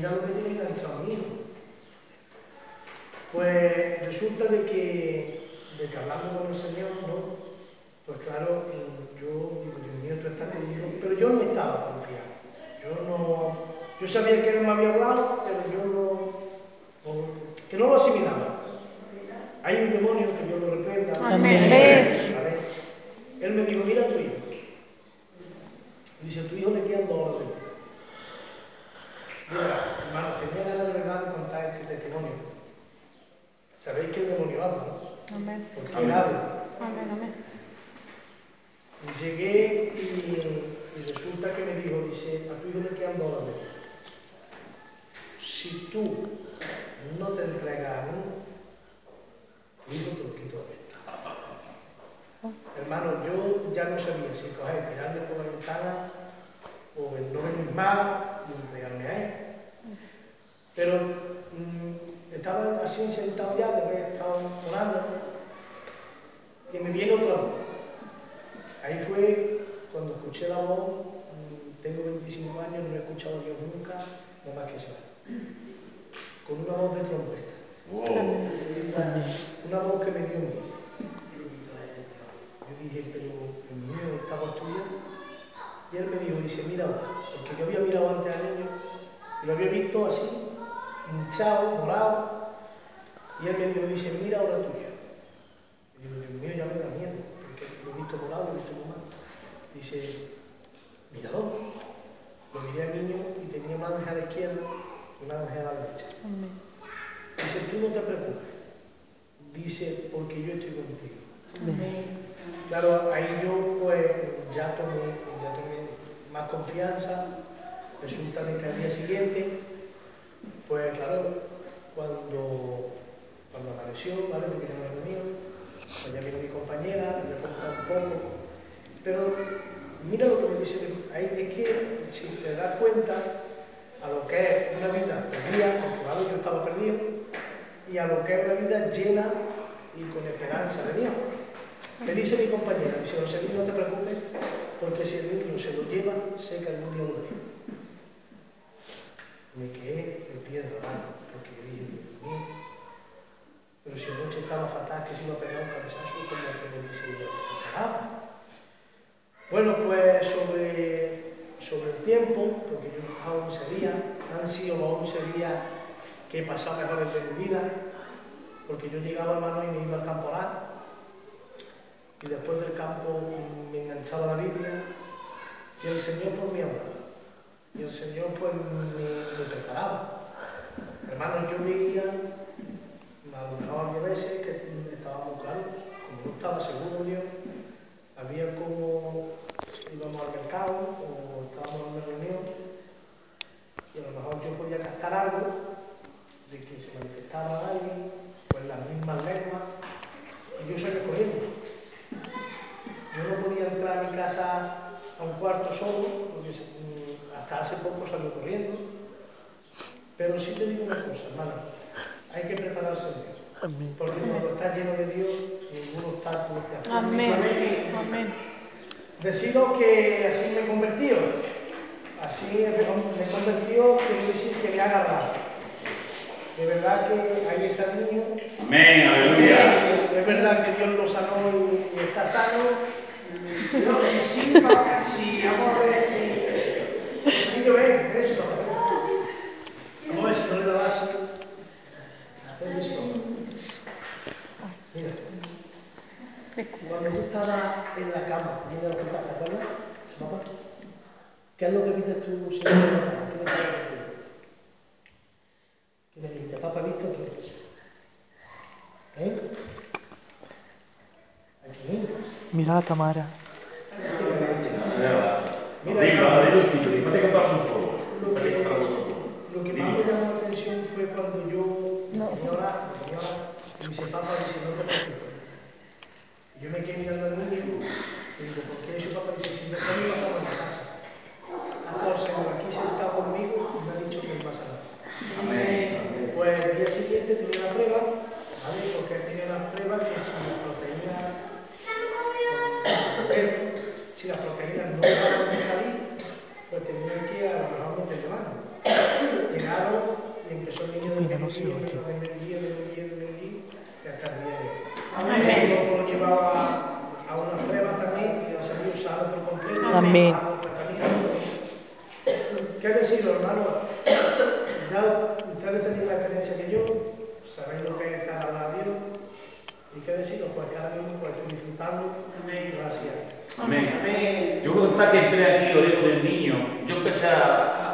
mira lo que tiene enganchado mi hijo. Pues resulta de que, de que hablando con el Señor, ¿no? Pues claro, yo digo, Dios mío, tú estás conmigo, pero yo no estaba confiado. Yo no, yo sabía que él me había hablado, pero yo no, que no lo asimilaba. Hay un demonio que Dios lo reprenda. Amén. Él me dijo, mira a tu hijo. Dice, tu hijo le quedan dos horas de hermano, tenía ganas de verdad de contar este testimonio. Sabéis que el demonio habla, ¿no? Amén. Porque él habla. Amén, Llegué y, y resulta que me dijo, dice, a tu hijo le quedan vida. Si tú no te entregas a mí, tu hijo te lo quito a ti. Hermano, yo ya no sabía si coger, tirarle por la ventana o no venir más y entregarme a él. Pero mm, estaba así sentado ya, de haber estado orando, y me viene otra voz. Ahí fue cuando escuché la voz, mm, tengo 25 años, no he escuchado a Dios nunca, nada más que eso. Con una voz de trompeta. Una voz que me dio miedo. Yo dije, pero el mío esta voz tuya. Y él me dijo, dice, mira, porque yo había mirado antes al niño y lo había visto así, hinchado, morado. Y él me dijo, dice, mira ahora tuya. Y digo, Dios mío, ya me da miedo, porque lo he visto morado, lo he visto morado. Dice, míralo. Lo miré al niño y tenía una ángel a la izquierda y una ángel a la derecha. Amén. Dice, tú no te preocupes. Dice, porque yo estoy contigo. Claro, ahí yo pues ya tomé, ya tomé más confianza. Resulta que al día siguiente, pues claro, cuando, cuando apareció, ¿vale? Me a reunión, pues ya vino mi compañera, me contado un poco. Pero mira lo que me dice, ahí es que si te das cuenta a lo que es una vida perdida, porque claro, yo estaba perdido, y a lo que es una vida llena y con esperanza de Dios. Me dice mi compañera, dice, José Luis, no te preocupes, porque si el niño se lo lleva, sé que algún día lo. Me quedé en piedra, hermano, porque dije, Dios pero si anoche estaba fatal, que se iba a pegar un cabezazo, como que me dice, yo, ¿te pegaba? Bueno, pues sobre, sobre el tiempo, porque yo he estado 11 días, han sido los 11 días que he pasado mejores de mi vida, porque yo llegaba, hermano, y me iba al camporal, y después del campo me enganchaba la Biblia y el Señor por mí hablaba. Y el Señor pues me, preparaba. Hermanos, yo veía, a lo mejor había veces que estábamos claros, como no estaba seguro Dios, había como íbamos al mercado o estábamos en una reunión y a lo mejor yo podía captar algo de que se manifestaba alguien, pues las mismas lenguas, y yo salía corriendo. Yo no podía entrar a mi casa a un cuarto solo, porque hasta hace poco salió corriendo. Pero sí te digo una cosa, hermano, hay que prepararse bien. Porque cuando estás lleno de Dios, ningún obstáculo te afecta. Amén. Amén. Deciros que así me he convertido. Así me he convertido, quiero decir que me ha agarrado. De verdad que ahí está el niño. Amén, aleluya. Es verdad que Dios lo sanó y, y está sano. Yo que sí, papá, sí, esto. Si no le da así. Ven esto. Mira. Cuando tú estabas en la cama, mira lo que te acuerdas, papá. ¿Qué es lo que viste tú, es lo que viste? ¿Qué me dijiste? Papá, ¿viste qué? ¿Eh? Aquí. Mira la cámara. Lo que, más me llamó la atención fue cuando yo, la señora, la señora, dice, papá, dice, no te preocupes. Yo me quedé mirando al niño y digo, ¿por qué eso, papá? Dice, si me está mi papá en la casa. Aquí sentado conmigo y me ha dicho que no pasa nada. Pues el día siguiente tuve una prueba, ¿vale? Porque tenía una prueba que si las proteínas, si las proteínas no iban a salir, pues tenía que ir a lo mejor no te llevaron. Llegaron y sí, me sí. lo vendí, me lo vendí, me lo vendí, y hasta el día de hoy. Amén. Ese grupo lo llevaba a unas pruebas también y ha salido usado por completo. Amén. bajo tratamiento. ¿Qué decirlo, hermano? Ya ustedes tienen la experiencia que yo, sabéis lo que es cada Dios. ¿Y qué decirlo? Pues cada uno pues disfrutando. Amén. Gracias. Amén. Yo cuando que entré aquí, oré por el niño, yo empecé a,